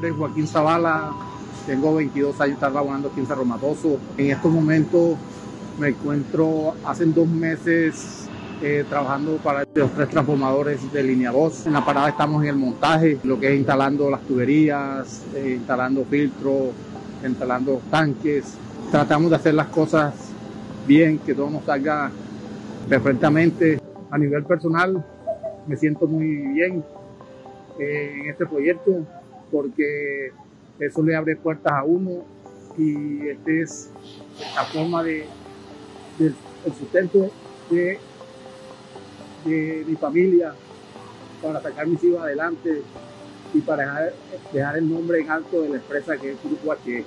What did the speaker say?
nombre es Joaquín Zavala, tengo 22 años trabajando aquí en Cerro Matoso. En estos momentos me encuentro hace dos meses eh, trabajando para los tres transformadores de línea 2. En la parada estamos en el montaje, lo que es instalando las tuberías, eh, instalando filtros, instalando tanques. Tratamos de hacer las cosas bien, que todo nos salga perfectamente. A nivel personal, me siento muy bien eh, en este proyecto porque eso le abre puertas a uno y este es la forma de, el sustento de, de, mi familia para sacar mis hijos adelante y para dejar, dejar el nombre en alto de la empresa que es Grupo H.